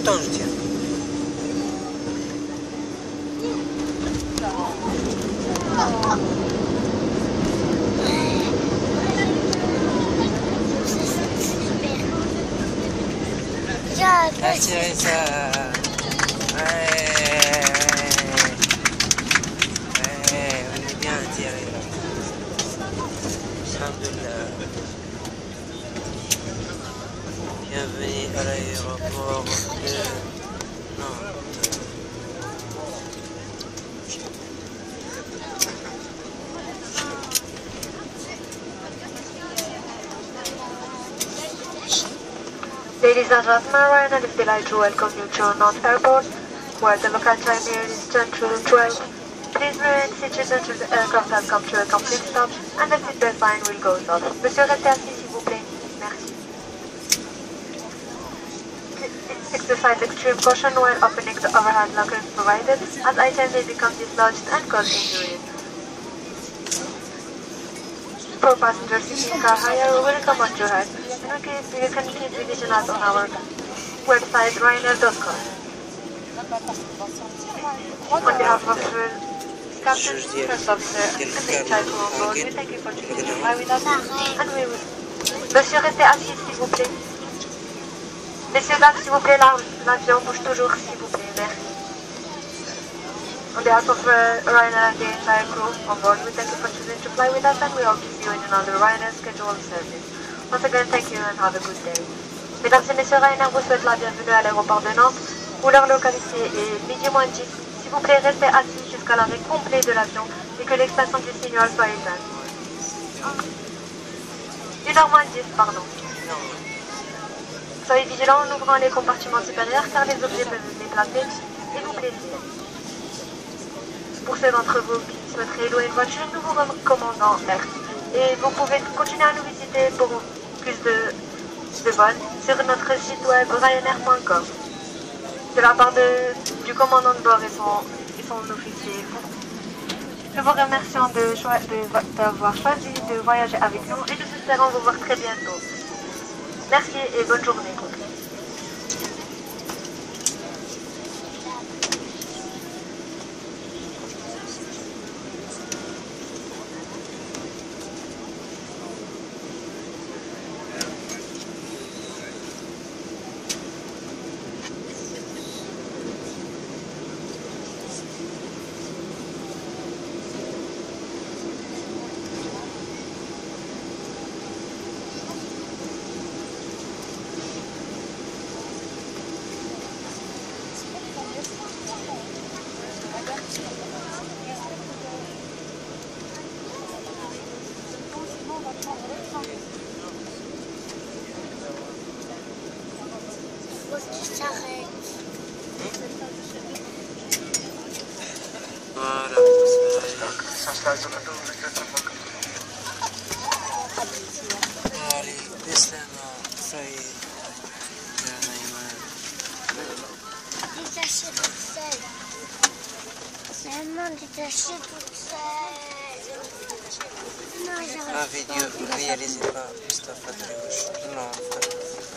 готовите? Я красиво. There is a رباه نعم Ladies and gentlemen, Ryan would to welcome you to North Airport, where the local time here is 10 to 12. Please remain seated until the aircraft has come to a complete stop and the seatbelt sign will go off. Monsieur Gattasi, Exercise extreme caution while opening the overhead locker provided, as item may become dislodged and cause injuries. For passengers using car hire, we welcome on your head. In case, you can keep vigilant on our website, ryanair.com. On behalf of Captain First Officer and the entire crew on board, we thank you for choosing to fly with us and we will... Monsieur, restez assis s'il vous plaît. Messieurs, dames, s'il vous plaît, l'avion bouge toujours, s'il vous plaît, merci. On behalf of uh, Ryanair and the entire crew on board, we thank you for choosing to fly with us and we hope to see you in another Ryanair schedule service. Once again, thank you and have a good day. Mesdames et messieurs, Ryanair vous souhaite la bienvenue à l'aéroport de Nantes où leur localité est midi moins 10. S'il vous plaît, restez assis jusqu'à l'arrêt complet de l'avion et que l'extension du signal soit éteinte. 1h moins 10, pardon. Soyez vigilants en ouvrant les compartiments supérieurs car les objets peuvent vous déplacer et vous blesser. Pour ceux d'entre vous qui souhaiteraient louer une voiture, nous vous recommandons R. Et vous pouvez continuer à nous visiter pour plus de, bonnes vols sur notre site web ryanair.com. De la part du commandant de bord et son, son officier, nous vous remercions d'avoir de, choisi de voyager avec nous et nous espérons vous voir très bientôt. Merci et bonne journée. de charrete. Mari, descendo, A vídeo realizado por Mustafa Dreus. Não,